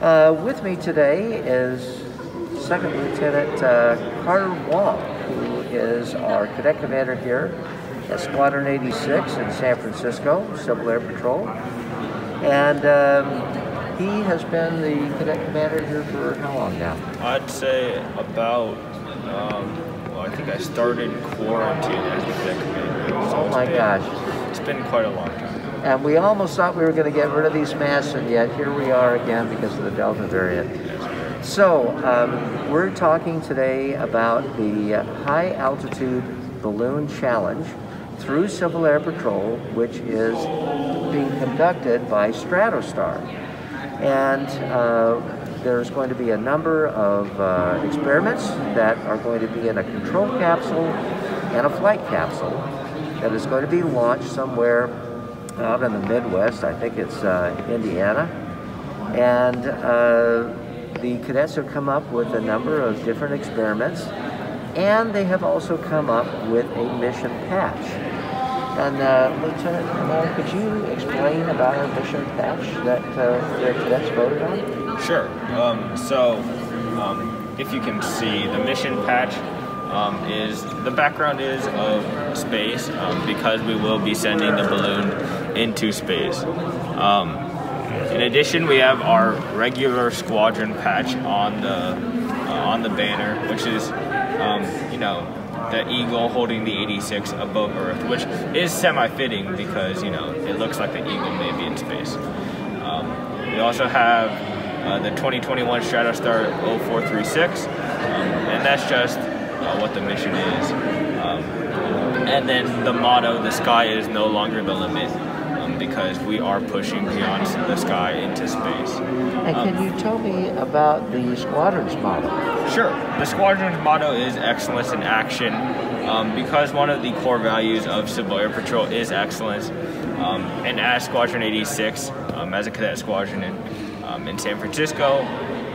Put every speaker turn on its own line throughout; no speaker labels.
Uh, with me today is Second Lieutenant uh, Carter Wong, who is our cadet commander here at Squadron 86 in San Francisco, Civil Air Patrol. And um, he has been the cadet commander here for how long now?
I'd say about, um, well, I think I started quarantine as the cadet commander. So
Oh my
been-
gosh.
It's been quite a long time.
And we almost thought we were going to get rid of these masks, and yet here we are again because of the Delta variant. So, um, we're talking today about the High Altitude Balloon Challenge through Civil Air Patrol, which is being conducted by Stratostar. And uh, there's going to be a number of uh, experiments that are going to be in a control capsule and a flight capsule that is going to be launched somewhere out in the Midwest. I think it's uh, Indiana. And uh, the cadets have come up with a number of different experiments, and they have also come up with a mission patch. And uh, Lieutenant Kamal, could you explain about our mission patch that uh, the cadets voted on?
Sure. Um, so, um, if you can see, the mission patch um, is the background is of space um, because we will be sending the balloon into space. Um, in addition, we have our regular squadron patch on the uh, on the banner, which is um, you know the eagle holding the 86 above Earth, which is semi-fitting because you know it looks like the eagle may be in space. Um, we also have uh, the 2021 Stratostar 0436, um, and that's just uh, what the mission is. Um, and then the motto, the sky is no longer the limit, because we are pushing beyond the sky into space.
And can you tell me about the squadron's motto?
Sure. The squadron's motto is excellence in action um, because one of the core values of Civil Air Patrol is excellence. Um, and as Squadron 86, um, as a cadet squadron in, um, in San Francisco,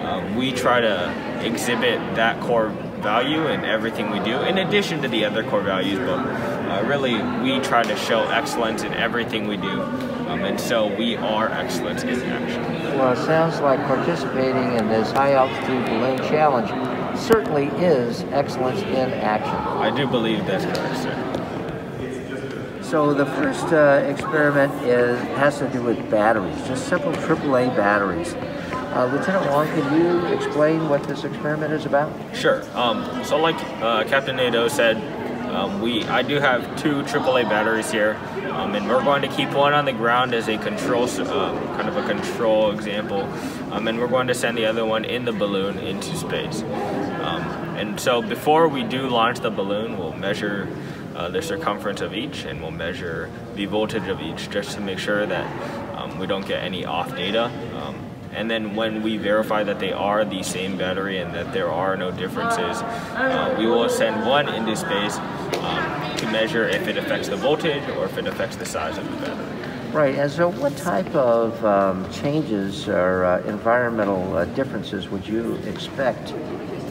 um, we try to exhibit that core value in everything we do, in addition to the other core values. But uh, really, we try to show excellence in everything we do. Um, and so we are excellence in action.
Well, it sounds like participating in this high altitude balloon challenge certainly is excellence in action.
I do believe that's correct, sir.
So the first uh, experiment is has to do with batteries, just simple AAA batteries. Uh, Lieutenant Wong, can you explain what this experiment is about?
Sure. Um, so, like uh, Captain Nadeau said, um, we I do have two AAA batteries here, um, and we're going to keep one on the ground as a control, um, kind of a control example, um, and we're going to send the other one in the balloon into space. Um, and so, before we do launch the balloon, we'll measure uh, the circumference of each, and we'll measure the voltage of each, just to make sure that um, we don't get any off data. And then when we verify that they are the same battery and that there are no differences, uh, we will send one into space um, to measure if it affects the voltage or if it affects the size of the battery.
Right, and so what type of um, changes or uh, environmental uh, differences would you expect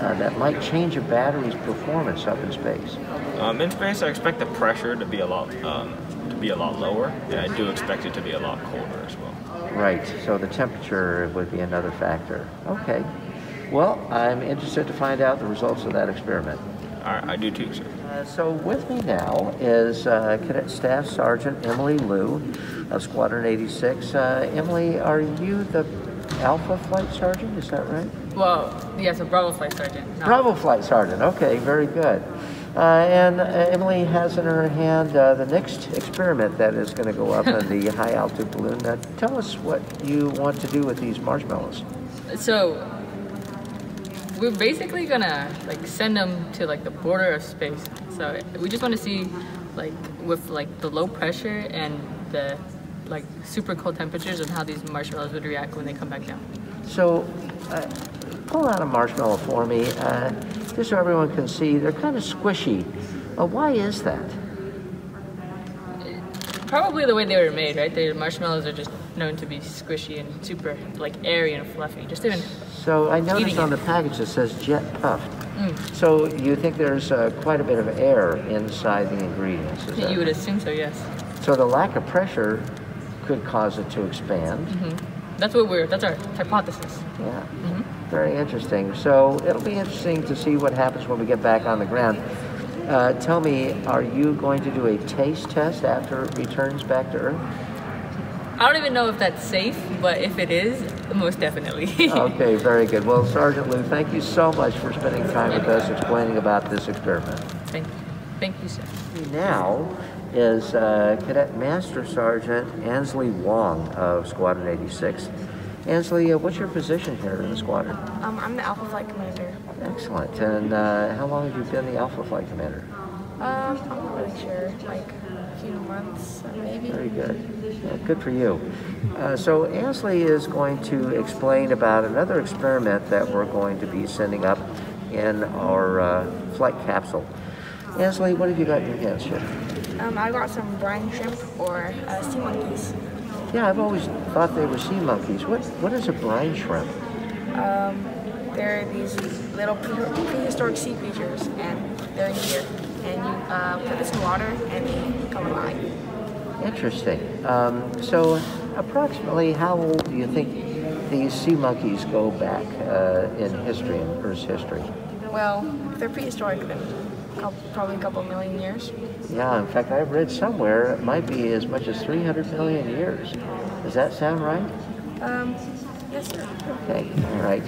uh, that might change a battery's performance up in space?
Um, in space, I expect the pressure to be a lot um, be a lot lower, and I do expect it to be a lot colder as well.
Right, so the temperature would be another factor. Okay. Well, I'm interested to find out the results of that experiment.
I, I do too, sir.
Uh, so with me now is uh, Cadet Staff Sergeant Emily Liu of Squadron 86. Uh, Emily, are you the Alpha Flight Sergeant? Is that right?
Well, yes, a Bravo flight sergeant. No.
Bravo Flight Sergeant. Okay, very good. Uh, and uh, Emily has in her hand uh, the next experiment that is going to go up in the high altitude balloon. Uh, tell us what you want to do with these marshmallows.
So we're basically gonna like send them to like the border of space. So we just want to see like with like the low pressure and the like super cold temperatures and how these marshmallows would react when they come back down.
So, uh, pull out a marshmallow for me, uh, just so everyone can see. They're kind of squishy. Uh, why is that?
Probably the way they were made, right? The marshmallows are just known to be squishy and super like airy and fluffy. Just even
So I noticed on
it.
the package it says jet puffed. So you think there's uh, quite a bit of air inside the ingredients? Is that
you would assume so, yes.
So the lack of pressure could cause it to expand.
that's what we're. That's our hypothesis.
Yeah. Very interesting. So it'll be interesting to see what happens when we get back on the ground. Uh, tell me, are you going to do a taste test after it returns back to Earth?
I don't even know if that's safe, but if it is, most definitely.
Okay, very good. Well, Sergeant Liu, thank you so much for spending time with us explaining about this experiment.
thank, you. thank you, sir.
Now is uh, Cadet Master Sergeant Ansley Wong of Squadron 86. Ansley, uh, what's your position here in the squadron?
Um, I'm the Alpha Flight Commander.
Excellent. And uh, how long have you been the Alpha Flight Commander?
Um, I'm not really sure, like a few months, maybe.
Very good. Well, good for you. Uh, so Ansley is going to explain about another experiment that we're going to be sending up in our uh, flight capsule. Ansley, what have you got in your hands here?
Um, I got some brine shrimp or uh, sea monkeys.
Yeah, I've always thought they were sea monkeys. What What is a brine shrimp?
Um, they're these little pre- prehistoric sea creatures, and they're in here. And you uh, put this in water, and they come alive.
Interesting. Um, so, approximately how old do you think these sea monkeys go back uh, in history, in Earth's history?
Well, they're prehistoric, then cou- probably a couple million years.
Yeah, in fact, I've read somewhere it might be as much as 300 million years. Does that sound right?
Um, yes, sir.
Okay, all right.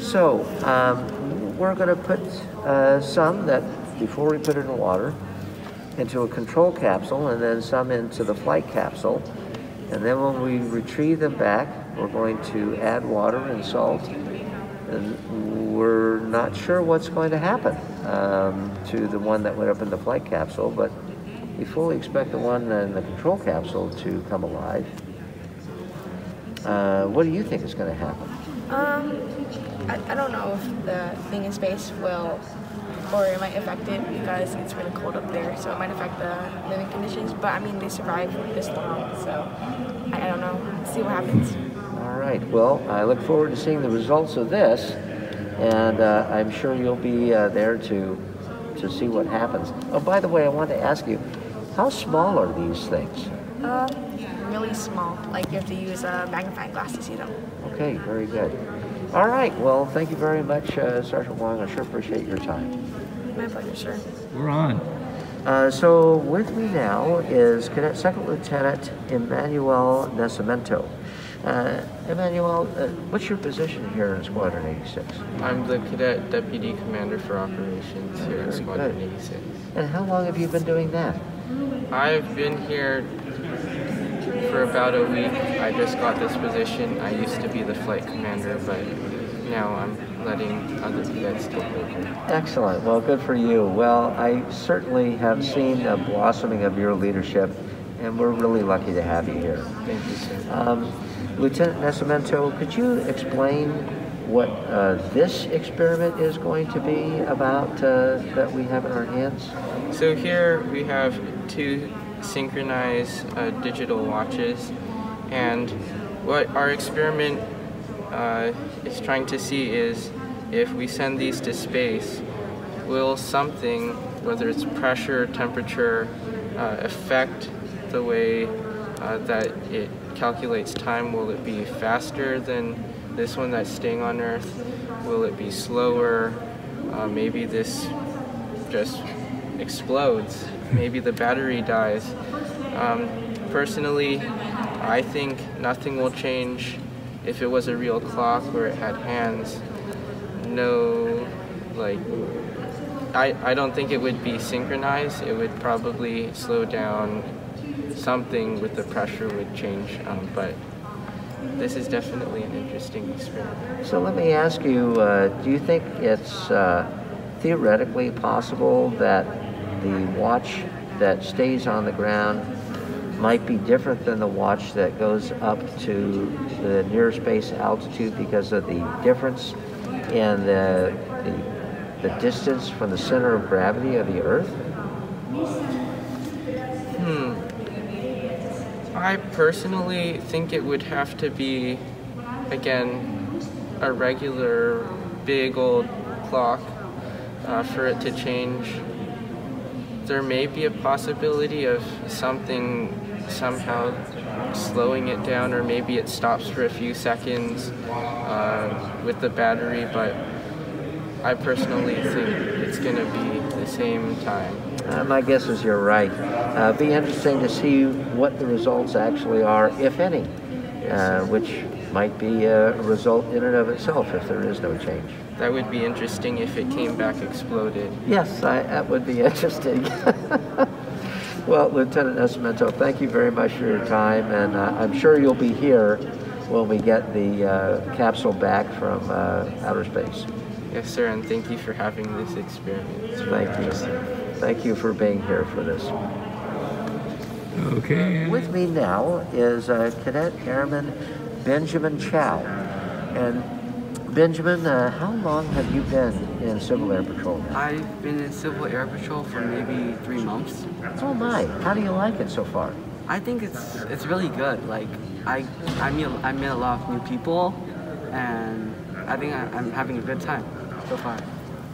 So, um, we're going to put uh, some that, before we put it in water, into a control capsule and then some into the flight capsule. And then when we retrieve them back, we're going to add water and salt. And we're not sure what's going to happen um, to the one that went up in the flight capsule, but we fully expect the one in the control capsule to come alive. Uh, what do you think is going to happen?
Um, I, I don't know if the thing in space will, or it might affect it because it's really cold up there, so it might affect the living conditions. But I mean, they survived this long, so I, I don't know. see what happens.
All right. Well, I look forward to seeing the results of this, and uh, I'm sure you'll be uh, there to to see what happens. Oh, by the way, I want to ask you, how small are these things?
Um, really small. Like you have to use a magnifying glass to see them.
Okay, very good. All right. Well, thank you very much, uh, Sergeant Wong. I sure appreciate your time.
My pleasure, sir.
We're on.
Uh, so with me now is Cadet Second Lieutenant Emmanuel Nascimento. Uh, Emmanuel, uh, what's your position here in Squadron 86?
I'm the cadet deputy commander for operations here
in
Squadron
good.
86.
And how long have you been doing that?
I've been here for about a week. I just got this position. I used to be the flight commander, but now I'm letting other cadets take over.
Excellent. Well, good for you. Well, I certainly have seen a blossoming of your leadership, and we're really lucky to have you here.
Thank you, sir.
Um, Lieutenant Nascimento, could you explain what uh, this experiment is going to be about uh, that we have in our hands?
So here we have two synchronized uh, digital watches, and what our experiment uh, is trying to see is if we send these to space, will something, whether it's pressure, temperature, uh, affect the way uh, that it calculates time? Will it be faster than this one that's staying on Earth? Will it be slower? Uh, maybe this just explodes. Maybe the battery dies. Um, personally, I think nothing will change if it was a real clock or it had hands. No, like, I, I don't think it would be synchronized. It would probably slow down. Something with the pressure would change, um, but this is definitely an interesting experiment.
So let me ask you, uh, do you think it's uh, theoretically possible that the watch that stays on the ground might be different than the watch that goes up to the near space altitude because of the difference in the, the, the distance from the center of gravity of the Earth?
Hmm. I personally think it would have to be, again, a regular big old clock uh, for it to change. There may be a possibility of something somehow slowing it down, or maybe it stops for a few seconds uh, with the battery. But I personally think it's going to be the same time.
Uh, my guess is you're right. Uh, be interesting to see what the results actually are, if any, uh, which might be a result in and of itself if there is no change.
That would be interesting if it came back exploded.
Yes, I, that would be interesting. well, Lieutenant Nascimento, thank you very much for your time, and uh, I'm sure you'll be here when we get the uh, capsule back from uh, outer space.
Yes, sir, and thank you for having this experience.
Thank you.
Interesting.
Thank you for being here for this.
Okay.
With me now is uh, Cadet Airman Benjamin Chow. And Benjamin, uh, how long have you been in Civil Air Patrol now?
I've been in Civil Air Patrol for maybe three months.
Oh my, how do you like it so far?
I think it's it's really good. Like I I meet I met a lot of new people, and I think I, I'm having a good time so far.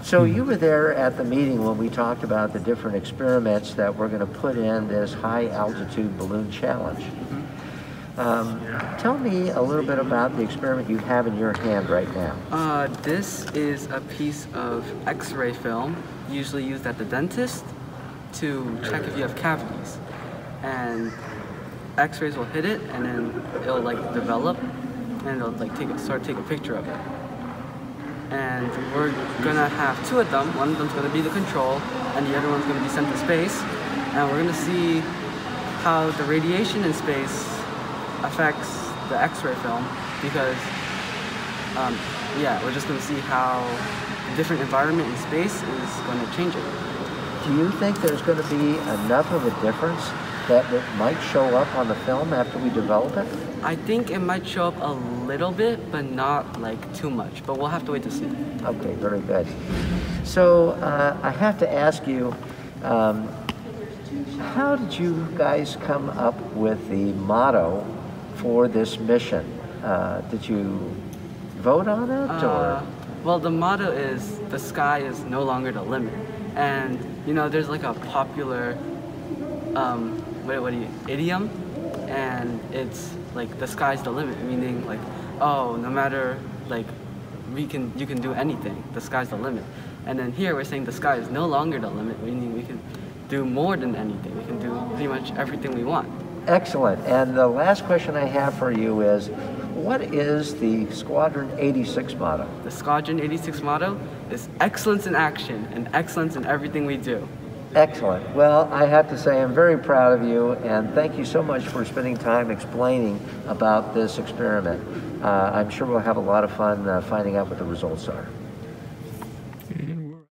So you were there at the meeting when we talked about the different experiments that we're going to put in this high altitude balloon challenge. Um, tell me a little bit about the experiment you have in your hand right now.
Uh, this is a piece of X-ray film, usually used at the dentist, to check if you have cavities. And X-rays will hit it, and then it'll like develop, and it'll like take a, sort of take a picture of it. And we're gonna have two of them. One of them's gonna be the control, and the other one's gonna be sent to space. And we're gonna see how the radiation in space affects the X-ray film because um, yeah, we're just to see how a different environment in space is to change it.
Do you think there's to be enough of a difference that it might show up on the film after we develop it?
I think it might show up a little bit, but not like too much. But we'll have to wait to see.
Okay, very good. So uh, I have to ask you, um, how did you guys come up with the motto for this mission? Uh, did you vote on it,
Uh,
or
well, the motto is the sky is no longer the limit, and you know there's like a popular um, what, what do you idiom, and it's like the sky's the limit, meaning like oh no matter like we can you can do anything, the sky's the limit, and then here we're saying the sky is no longer the limit, meaning we can do more than anything, we can do pretty much everything we want.
excellent? And the last question I have for you is, what is the Squadron 86 motto?
The Squadron 86 motto is excellence in action and excellence in everything we do.
Excellent. Well, I have to say I'm very proud of you, and thank you so much for spending time explaining about this experiment. Uh, I'm sure we'll have a lot of fun uh, finding out what the results are.